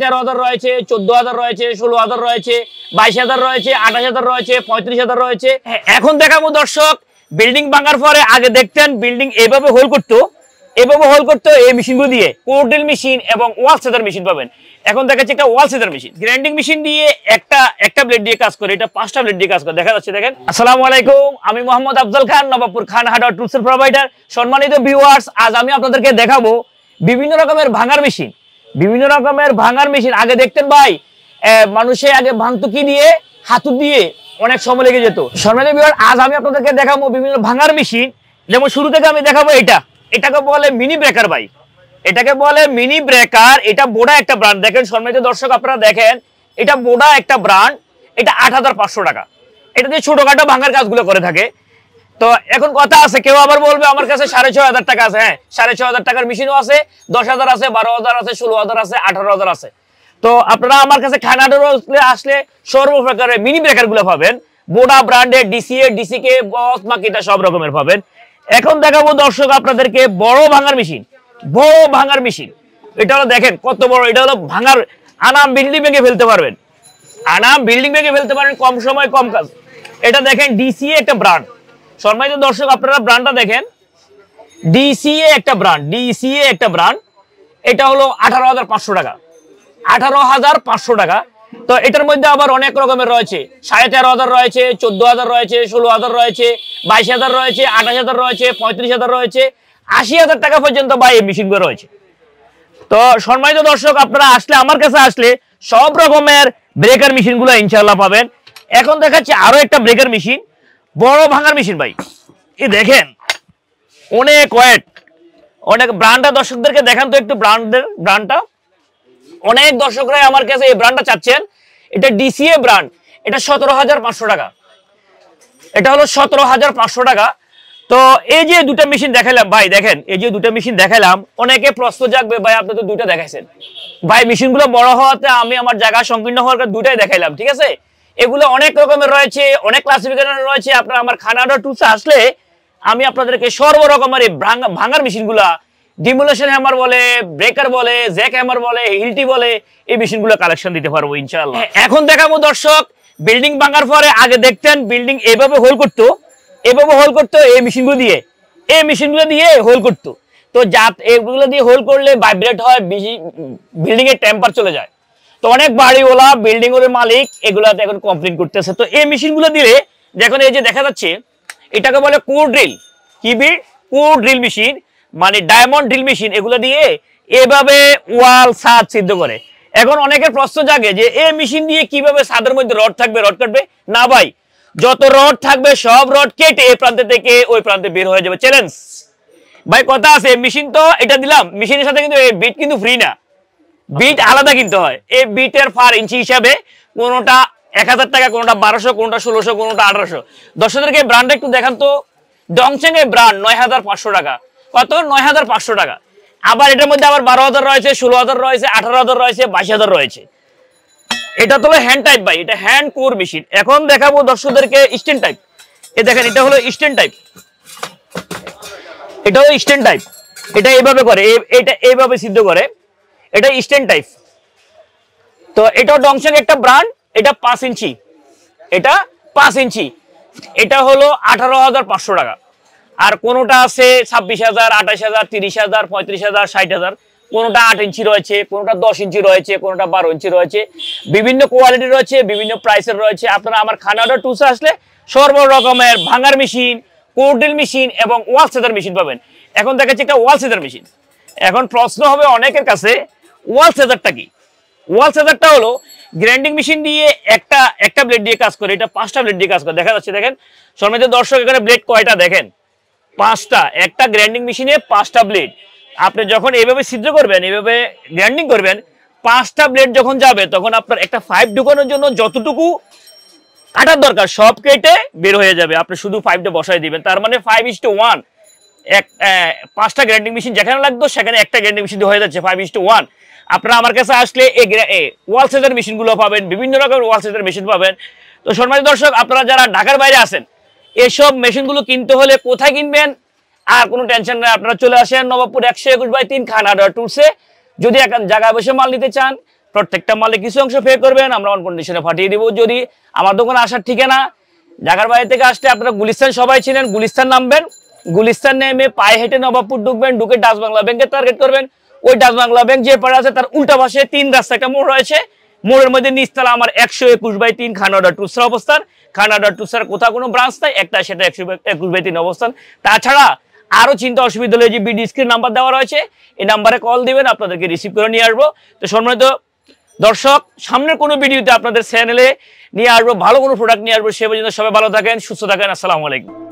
তেরো হাজার রয়েছে, চোদ্দ হাজার রয়েছে, ষোলো হাজার রয়েছে, বাইশ হাজার রয়েছে, আঠাশ হাজার রয়েছে, পঁয়ত্রিশ হাজার রয়েছে। এখন দেখাবো দর্শক বিল্ডিং ভাঙার পরে আগে দেখতেন বিল্ডিং এভাবে হোল করতো এভাবে হোল করতো এই মেশিনগুলো দিয়ে। কোর্ডেল মেশিন এবং ওয়াল সেদার মেশিন পাবেন। এখন দেখাচ্ছে একটা wall chaser machine grinding machine দিয়ে একটা একটা ব্লেড দিয়ে কাজ করে, এটা পাঁচটা ব্লেড দিয়ে কাজ করে। দেখা যাচ্ছে, দেখেন। আসসালামু আলাইকুম, আমি মোহাম্মদ আফজল খান, নবাবপুর খান হার্ডওয়ার টুলসের প্রোভাইডার সম্মানিত ভিউয়ার্স আজ আমি আপনাদেরকে দেখাবো বিভিন্ন রকমের ভাঙার মেশিন বিভিন্ন রকমের ভাঙার মেশিন। আগে দেখতেন ভাই মানুষে আগে ভাঙতো কি দিয়ে হাতু দিয়ে অনেক সময় লেগে যেত। ভিউয়ার আজ আমি আপনাদেরকে দেখাবো বিভিন্ন ভাঙার মেশিন। যেমন শুরু থেকে আমি দেখাবো এটা। এটাকে বলে মিনি ব্রেকার ভাই। এটাকে বলে মিনি ব্রেকার। এটা বোডা একটা ব্র্যান্ড। দেখেন সম্মানিত দর্শক আপনারা দেখেন, এটা বোডা একটা ব্র্যান্ড। এটা আট হাজার পাঁচশো টাকা। এটা দিয়ে ছোটখাটো ভাঙার কাজগুলো করে থাকে। তো এখন কথা আছে, কেউ আবার বলবে আমার কাছে সাড়ে ছয় হাজার টাকা আছে। হ্যাঁ সাড়ে ছয় হাজার টাকার মেশিনও আছে, দশ হাজার আছে, বারো হাজার আছে, ষোলো হাজার আছে, আঠারো হাজার আছে। তো আপনারা আমার কাছে খানাডোর আসলে সর্বপ্রকারের মিনি ব্রেকারগুলো পাবেন। বোডা ব্র্যান্ডের ডিসিএ ডিসিকে বস মাকিটা সব রকমের পাবেন। এখন দেখাবো দর্শক আপনাদেরকে বড় ভাঙার মেশিন বড় ভাঙার মেশিন এটা হলো দেখেন কত বড়, এটা হলো ভাঙার আনাম বিল্ডিং ভেঙে ফেলতে পারবেন। আনাম বিল্ডিং ভেঙে ফেলতে পারেন কম সময়, কম কাজ। এটা দেখেন ডিসিএ একটা ব্র্যান্ড সম্মানিত দর্শক, আপনারা ব্র্যান্ডটা দেখেন। ডিসিএ একটা ব্র্যান্ড ডিসিএ একটা ব্র্যান্ড এটা হলো আঠারো হাজার পাঁচশো টাকা। আঠারো হাজার পাঁচশো টাকা। তো এটার মধ্যে আবার অনেক রকমের রয়েছে। সাড়ে তেরো হাজার রয়েছে, চোদ্দ হাজার রয়েছে, ষোলো হাজার রয়েছে, বাইশ হাজার রয়েছে, আঠাশ হাজার রয়েছে, পঁয়ত্রিশ হাজার রয়েছে। আশি হাজার টাকা পর্যন্ত বা এই মেশিনগুলো রয়েছে। তো সম্মানিত দর্শক, আপনারা আসলে, আমার কাছে আসলে সব রকমের ব্রেকার মেশিনগুলো ইনশাল্লাহ পাবেন। এখন দেখাচ্ছি আরও একটা ব্রেকার মেশিন বড় ভাঙার মেশিন ভাই। এই দেখেন, অনেক ওয়েট অনেক ব্র্যান্ডটা দর্শকদেরকে দেখান তো একটু ব্র্যান্ডের ব্র্যান্ডটা অনেক দর্শকরাই আমার কাছে এই ব্র্যান্ডটা চাচ্ছেন। এটা ডিসিএ ব্র্যান্ড এটা সতেরো হাজার পাঁচশো টাকা। এটা হলো সতেরো হাজার পাঁচশো টাকা। তো এই যে দুটো মেশিন দেখালাম, ভাই দেখেন, এই যে দুটো মেশিন দেখালাম, অনেকে প্রশ্ন জাগবে, ভাই আপনি তো দুটো দেখাইছেন। ভাই মেশিনগুলো বড় হওয়াতে আমি আমার জায়গা সংকীর্ণ হওয়ার দুটাই দেখাইলাম, ঠিক আছে? এগুলো অনেক রকমের রয়েছে অনেক ক্লাসিফিকেশন রয়েছে। আপনারা আমার খানাডা টুসে আসলে আমি আপনাদেরকে সর্ব রকমের এই ভাঙা- ভাঙার মেশিনগুলা ডিমোলেশন হ্যামার বলে ব্রেকার বলে জ্যাক হ্যামার বলে হিলটি বলে এই মেশিনগুলো কালেকশন দিতে পারব ইনশাআল্লাহ। এখন দেখাবো দর্শক বিল্ডিং ভাঙার পরে আগে দেখতেন বিল্ডিং এভাবে হোল করতো এভাবে হোল করতো এই মেশিনগুলো দিয়ে এই মেশিনগুলো দিয়ে হোল করতো। তো যা এগুলো দিয়ে হোল করলে ভাইব্রেট হয় বিল্ডিং এর টেম্পার চলে যায়। তো অনেক বাড়িওয়ালা বিল্ডিং এর মালিক এগুলাতে এখন কমপ্লেন করতেছে। তো এই মেশিনগুলো দিলে দেখুন, এই যে দেখা যাচ্ছে, এটাকে বলে কোর ড্রিল কি বি কোর ড্রিল মেশিন মানে ডায়মন্ড ড্রিল মেশিন এগুলো দিয়ে এভাবে ওয়াল ছাদ সিদ্ধ করে। এখন অনেকের প্রশ্ন জাগে যে, এই মেশিন দিয়ে কীভাবে ছাদের মধ্যে রড থাকবে, রড কাটবে? না ভাই, যত রড থাকবে, সব রড কেটে এই প্রান্তে থেকে ওই প্রান্তে বের হয়ে যাবে। চ্যালেঞ্জ ভাই, কথা আছে মেশিন তো এটা দিলাম মেশিনের সাথে কিন্তু বিট কিন্তু ফ্রি না। বিট আলাদা কিনতে হয়। এই বিটের ফার ইঞ্চি হিসাবে কোনোটা এক হাজার টাকা, কোনোটা বারোশো, কোনোটা ষোলোশো, কোনোটা আঠারোশো। দর্শকদেরকে ব্র্যান্ড একটু দেখান তো। ডংচেং এর ব্র্যান্ড নয় হাজার পাঁচশো টাকা। কত? নয় হাজার পাঁচশো টাকা। আবার এটার মধ্যে আবার বারো হাজার রয়েছে, ষোলো হাজার রয়েছে, আঠারো হাজার রয়েছে, বাইশ হাজার রয়েছে। এটা তো হলো হ্যান্ড টাইপ ভাই, এটা হ্যান্ড কোর মেশিন এখন দেখাবো দর্শকদেরকে স্টেন টাইপ এ দেখেন, এটা হলো স্টেন টাইপ এটা হলো স্টেন টাইপ এটা এইভাবে করে এটা এইভাবে সিদ্ধ করে। এটা স্টেন টাইপ তো এটাও ডংসেন একটা ব্র্যান্ড এটা পাঁচ ইঞ্চি। এটা পাঁচ ইঞ্চি। এটা হলো আঠারো হাজার পাঁচশো টাকা। আর কোনোটা আছে ছাব্বিশ হাজার আঠাশ হাজার, তিরিশ হাজার, পঁয়ত্রিশ হাজার, ষাট হাজার। কোনোটা আট ইঞ্চি রয়েছে, কোনোটা দশ ইঞ্চি রয়েছে, কোনোটা বারো ইঞ্চি রয়েছে। বিভিন্ন কোয়ালিটি রয়েছে, বিভিন্ন প্রাইসের রয়েছে। আপনারা আমার খানা অর্ডার টুসে আসলে সর্ব রকমের ভাঙার মেশিন কোর্ডিল মেশিন এবং ওয়াল সেদার মেশিন পাবেন। এখন দেখাচ্ছি একটা ওয়াল সেদার মেশিন এখন প্রশ্ন হবে অনেকের কাছে ওয়াল সেজারটা কি? ওয়াল সেজারটা হলো গ্রাইন্ডিং মেশিন দিয়ে একটা একটা ব্লেড দিয়ে কাজ করে, এটা পাঁচটা ব্লেড দিয়ে কাজ করে। দেখা যাচ্ছে, দেখেন, সম্মানিত দর্শক, এখানে ব্লেড কয়টা দেখেন? পাঁচটা, একটা গ্রাইন্ডিং মেশিনে পাঁচটা ব্লেড আপনি যখন এইভাবে সিদ্ধ করবেন, এইভাবে গ্রাইন্ডিং করবেন, পাঁচটা ব্লেড যখন যাবে, তখন আপনার একটা ফাইভ ঢুকানোর জন্য যতটুকু কাটার দরকার, সব কেটে বের হয়ে যাবে। আপনি শুধু ফাইভটা বসাই দিবেন। তার মানে ফাইভ ইস টু ওয়ান এক পাঁচটা গ্রাইন্ডিং মেশিন যেখানে লাগতো, সেখানে একটা গ্রাইন্ডিং মেশিন হয়ে যাচ্ছে ফাইভ ইস টু ওয়ান আপনারা আমার কাছে আসলে ওয়াল সেজার মেশিনগুলো পাবেন, বিভিন্ন রকমের ওয়াল সেজার মেশিন পাবেন। তো সম্মানিত দর্শক, আপনারা যারা ঢাকার বাইরে আছেন, এসব মেশিনগুলো কিনতে হলে কোথায় কিনবেন? আর কোনো টেনশন নেই, আপনারা চলে আসেন নবাবপুর একশো একুশ বাই তিন খান হার্ডওয়ার টুলসে যদি এখন জায়গায় বসে মাল নিতে চান, প্রত্যেকটা মালে কিছু অংশ পে করবেন, আমরা অন কন্ডিশনে পাঠিয়ে দিব যদি। আমার দোকানে আসার ঠিকানা, ঢাকার বাইরে থেকে আসলে আপনারা গুলিস্তান সবাই ছিলেন গুলিস্তান নামবেন। গুলিস্তান নেমে পায়ে হেঁটে নবাবপুর ঢুকবেন, ঢুকে ডাচ বাংলা ব্যাংকে টার্গেট করবেন। ওই ডাচ বাংলা ব্যাংক যে পাড়া আছে, তার উল্টা পাশে তিন রাস্তা একটা মোড় রয়েছে। মোড়ের মধ্যে নিচতলা আমার একশো একুশ বাই তিন খানাডা টুসরা অবস্থান। খানাডা টুসরার কোথাও কোনো ব্রাঞ্চ নাই, একটা সেটা একশো একুশ বাই তিন অবস্থান। তাছাড়া আরও চিন্তা অসুবিধা হলে যে বিডি স্ক্রিন নাম্বার দেওয়া রয়েছে, এই নাম্বারে কল দিবেন, আপনাদেরকে রিসিভ করে নিয়ে আসব। তো সম্মানিত দর্শক, সামনের কোনো ভিডিওতে আপনাদের চ্যানেলে নিয়ে আসব, ভালো কোনো প্রোডাক্ট নিয়ে আসব, সে পর্যন্ত সবাই ভালো থাকেন, সুস্থ থাকেন, আসসালামু আলাইকুম।